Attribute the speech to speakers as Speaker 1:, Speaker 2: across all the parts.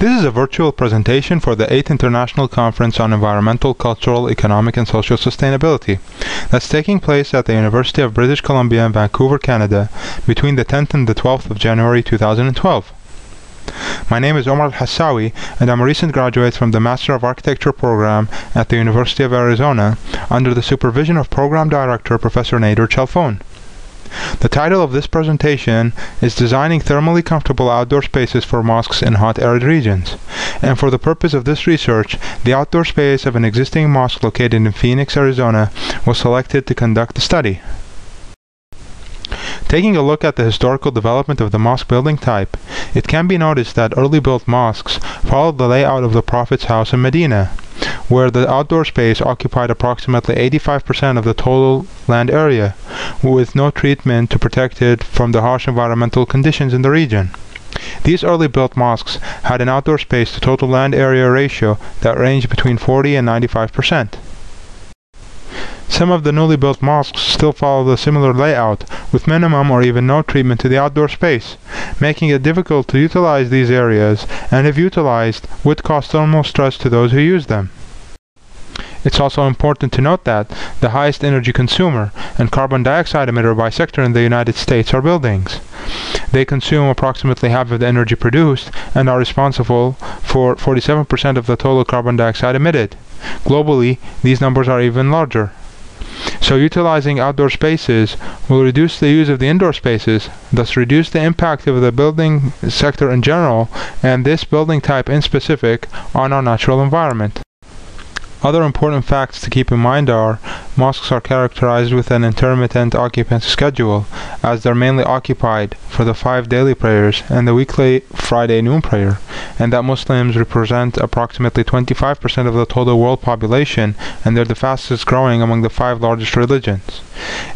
Speaker 1: This is a virtual presentation for the 8th International Conference on Environmental, Cultural, Economic and Social Sustainability that's taking place at the University of British Columbia in Vancouver, Canada between the 10th and the 12th of January 2012. My name is Omar Al-Hassawi and I'm a recent graduate from the Master of Architecture program at the University of Arizona under the supervision of Program Director Professor Nader Chalfoun. The title of this presentation is Designing Thermally Comfortable Outdoor Spaces for Mosques in Hot Arid Regions. And for the purpose of this research, the outdoor space of an existing mosque located in Phoenix, Arizona was selected to conduct the study. Taking a look at the historical development of the mosque building type, it can be noticed that early built mosques followed the layout of the Prophet's house in Medina, where the outdoor space occupied approximately 85% of the total land area, with no treatment to protect it from the harsh environmental conditions in the region. These early built mosques had an outdoor space to total land area ratio that ranged between 40 and 95%. Some of the newly built mosques still follow the similar layout, with minimum or even no treatment to the outdoor space, making it difficult to utilize these areas, and if utilized, would cause thermal stress to those who use them. It's also important to note that the highest energy consumer and carbon dioxide emitter by sector in the United States are buildings. They consume approximately half of the energy produced and are responsible for 47% of the total carbon dioxide emitted. Globally, these numbers are even larger. So utilizing outdoor spaces will reduce the use of the indoor spaces, thus reduce the impact of the building sector in general and this building type in specific on our natural environment. Other important facts to keep in mind are mosques are characterized with an intermittent occupancy schedule as they're mainly occupied for the five daily prayers and the weekly Friday noon prayer and that Muslims represent approximately 25% of the total world population and they're the fastest growing among the five largest religions.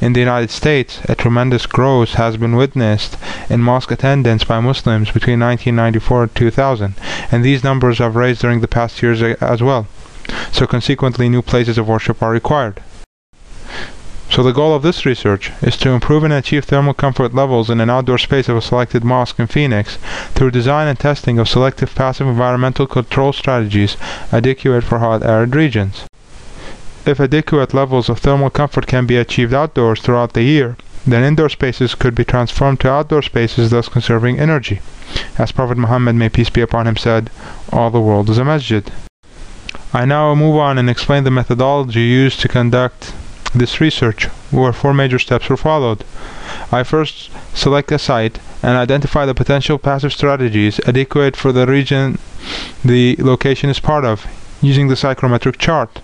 Speaker 1: In the United States, a tremendous growth has been witnessed in mosque attendance by Muslims between 1994 and 2000 and these numbers have raised during the past years as well so consequently new places of worship are required. So the goal of this research is to improve and achieve thermal comfort levels in an outdoor space of a selected mosque in Phoenix through design and testing of selective passive environmental control strategies adequate for hot arid regions. If adequate levels of thermal comfort can be achieved outdoors throughout the year, then indoor spaces could be transformed to outdoor spaces thus conserving energy. As Prophet Muhammad may peace be upon him said, all the world is a masjid. I now move on and explain the methodology used to conduct this research, where four major steps were followed. I first select a site and identify the potential passive strategies adequate for the region the location is part of, using the psychrometric chart.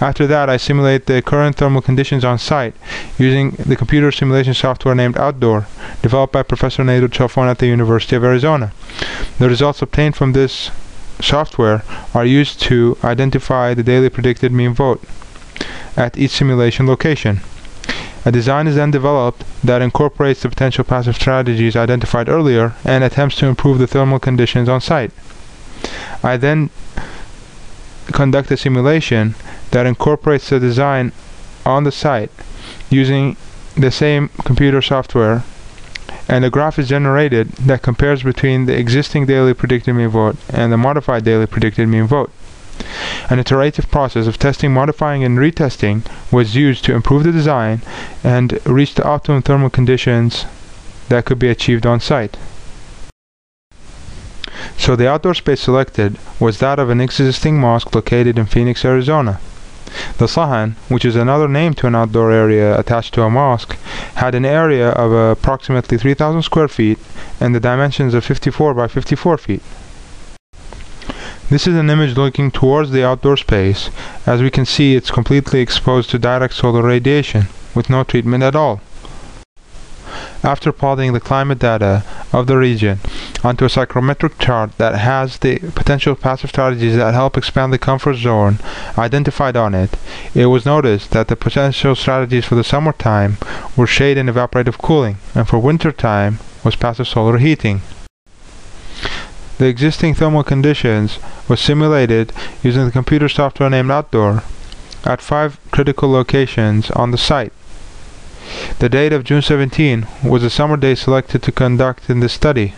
Speaker 1: After that, I simulate the current thermal conditions on site using the computer simulation software named Outdoor, developed by Professor Nader Chalfoun at the University of Arizona. The results obtained from this software are used to identify the daily predicted mean vote at each simulation location. A design is then developed that incorporates the potential passive strategies identified earlier and attempts to improve the thermal conditions on site. I then conduct a simulation that incorporates the design on the site using the same computer software and a graph is generated that compares between the existing daily predicted mean vote and the modified daily predicted mean vote. An iterative process of testing, modifying, and retesting was used to improve the design and reach the optimum thermal conditions that could be achieved on site. So the outdoor space selected was that of an existing mosque located in Phoenix, Arizona. The Sahan, which is another name to an outdoor area attached to a mosque, had an area of approximately 3,000 square feet and the dimensions of 54 by 54 feet. This is an image looking towards the outdoor space. As we can see, it's completely exposed to direct solar radiation, with no treatment at all. After plotting the climate data of the region onto a psychrometric chart that has the potential passive strategies that help expand the comfort zone identified on it, it was noticed that the potential strategies for the summertime were shade and evaporative cooling, and for wintertime was passive solar heating. The existing thermal conditions were simulated using the computer software named Outdoor at five critical locations on the site. The date of June 17 was the summer day selected to conduct in this study.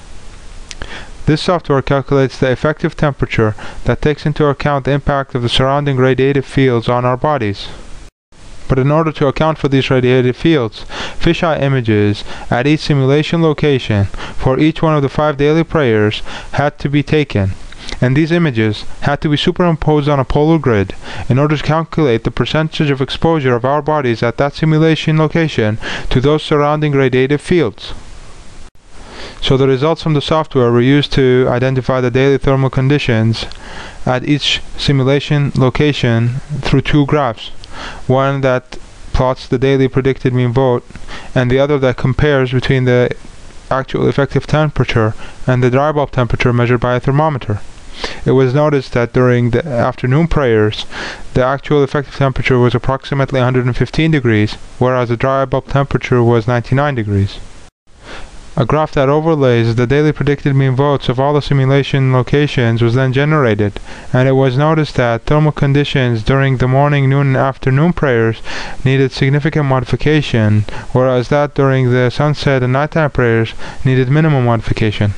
Speaker 1: This software calculates the effective temperature that takes into account the impact of the surrounding radiative fields on our bodies. But in order to account for these radiative fields, fisheye images at each simulation location for each one of the five daily prayers had to be taken and these images had to be superimposed on a polar grid in order to calculate the percentage of exposure of our bodies at that simulation location to those surrounding radiative fields. So the results from the software were used to identify the daily thermal conditions at each simulation location through two graphs. One that plots the daily predicted mean vote and the other that compares between the actual effective temperature and the dry bulb temperature measured by a thermometer. It was noticed that during the afternoon prayers, the actual effective temperature was approximately 115 degrees, whereas the dry bulb temperature was 99 degrees. A graph that overlays the daily predicted mean votes of all the simulation locations was then generated, and it was noticed that thermal conditions during the morning, noon, and afternoon prayers needed significant modification, whereas that during the sunset and nighttime prayers needed minimal modification.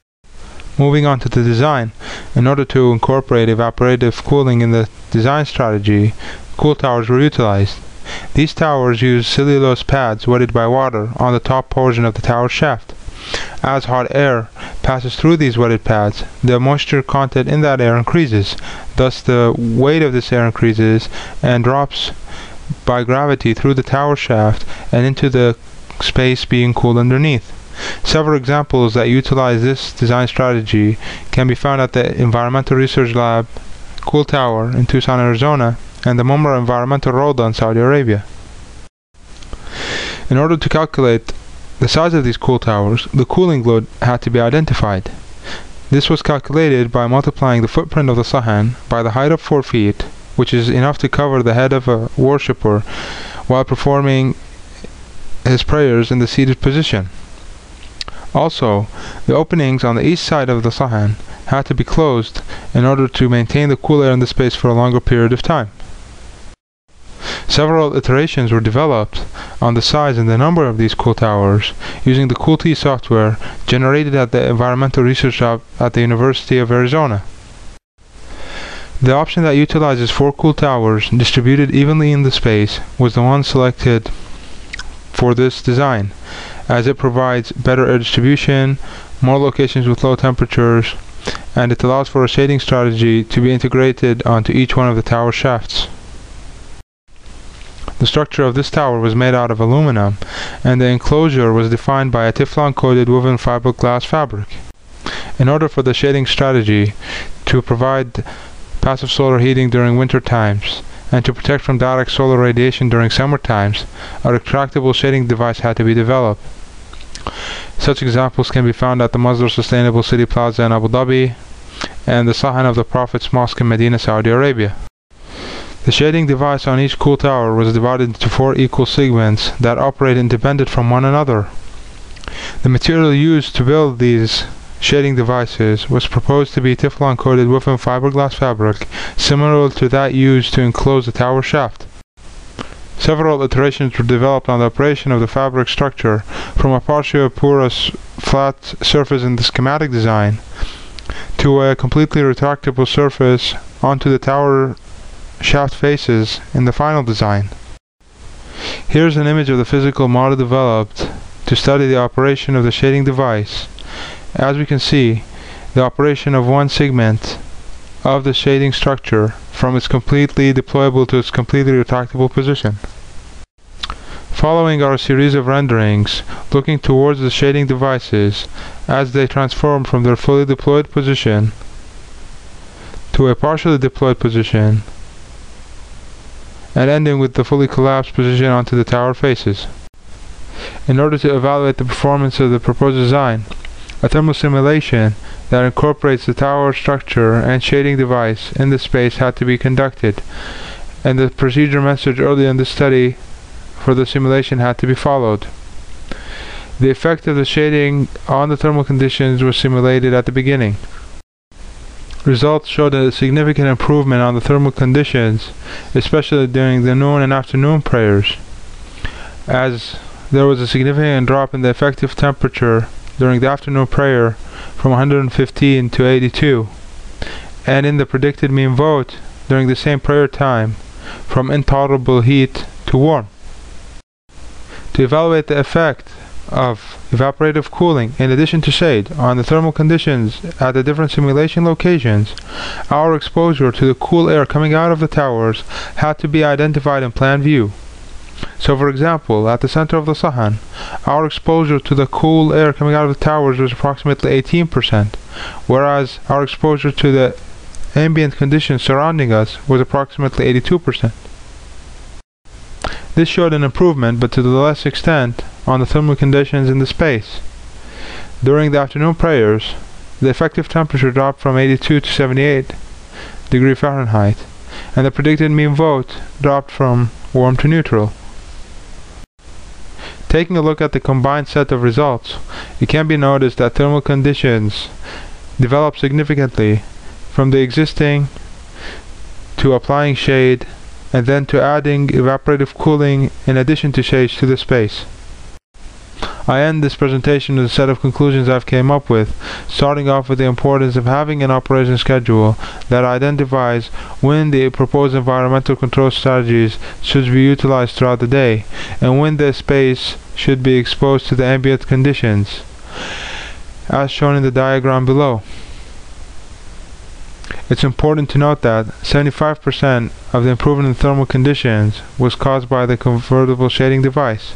Speaker 1: Moving on to the design, in order to incorporate evaporative cooling in the design strategy, cool towers were utilized. These towers use cellulose pads wetted by water on the top portion of the tower shaft. As hot air passes through these wetted pads, the moisture content in that air increases. Thus, the weight of this air increases and drops by gravity through the tower shaft and into the space being cooled underneath. Several examples that utilize this design strategy can be found at the Environmental Research Lab Cool Tower in Tucson, Arizona, and the Mumra Environmental Roda in Saudi Arabia. In order to calculate the size of these cool towers, the cooling load had to be identified. This was calculated by multiplying the footprint of the Sahan by the height of 4 feet, which is enough to cover the head of a worshipper while performing his prayers in the seated position. Also, the openings on the east side of the Sahan had to be closed in order to maintain the cool air in the space for a longer period of time. Several iterations were developed on the size and the number of these cool towers using the CoolT software generated at the Environmental Research Lab at the University of Arizona. The option that utilizes four cool towers distributed evenly in the space was the one selected for this design as it provides better air distribution, more locations with low temperatures, and it allows for a shading strategy to be integrated onto each one of the tower shafts. The structure of this tower was made out of aluminum, and the enclosure was defined by a Teflon-coated woven fiberglass fabric. In order for the shading strategy to provide passive solar heating during winter times and to protect from direct solar radiation during summer times, a retractable shading device had to be developed. Such examples can be found at the Masdar Sustainable City Plaza in Abu Dhabi and the Sahan of the Prophet's Mosque in Medina, Saudi Arabia. The shading device on each cool tower was divided into four equal segments that operate independent from one another. The material used to build these shading devices was proposed to be Teflon coated woven fiberglass fabric similar to that used to enclose the tower shaft. Several iterations were developed on the operation of the fabric structure from a partially porous flat surface in the schematic design to a completely retractable surface onto the tower shaft faces in the final design. Here's an image of the physical model developed to study the operation of the shading device. As we can see, the operation of one segment of the shading structure from its completely deployable to its completely retractable position. Following a series of renderings looking towards the shading devices as they transform from their fully deployed position to a partially deployed position and ending with the fully collapsed position onto the tower faces. In order to evaluate the performance of the proposed design, a thermal simulation that incorporates the tower structure and shading device in the space had to be conducted, and the procedure mentioned earlier in the study for the simulation had to be followed. The effect of the shading on the thermal conditions was simulated at the beginning. Results showed a significant improvement on the thermal conditions, especially during the noon and afternoon prayers, as there was a significant drop in the effective temperature during the afternoon prayer from 115 to 82, and in the predicted mean vote during the same prayer time from intolerable heat to warm. To evaluate the effect of evaporative cooling in addition to shade on the thermal conditions at the different simulation locations, our exposure to the cool air coming out of the towers had to be identified in plan view. So for example, at the center of the Sahan, our exposure to the cool air coming out of the towers was approximately 18%, whereas our exposure to the ambient conditions surrounding us was approximately 82%. This showed an improvement, but to the less extent, on the thermal conditions in the space. During the afternoon prayers, the effective temperature dropped from 82 to 78 degree Fahrenheit, and the predicted mean vote dropped from warm to neutral. Taking a look at the combined set of results, it can be noticed that thermal conditions develop significantly from the existing to applying shade and then to adding evaporative cooling in addition to shades to the space. I end this presentation with a set of conclusions I've came up with, starting off with the importance of having an operation schedule that identifies when the proposed environmental control strategies should be utilized throughout the day, and when the space should be exposed to the ambient conditions, as shown in the diagram below. It's important to note that 75% of the improvement in thermal conditions was caused by the convertible shading device,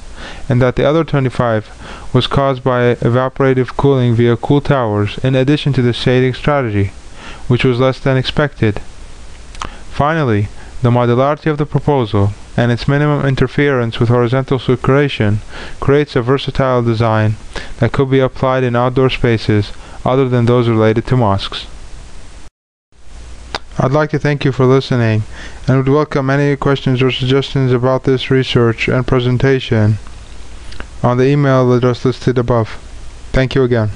Speaker 1: and that the other 25 was caused by evaporative cooling via cool towers in addition to the shading strategy, which was less than expected. Finally, the modularity of the proposal and its minimum interference with horizontal circulation creates a versatile design that could be applied in outdoor spaces other than those related to mosques. I'd like to thank you for listening and would welcome any questions or suggestions about this research and presentation on the email address listed above. Thank you again.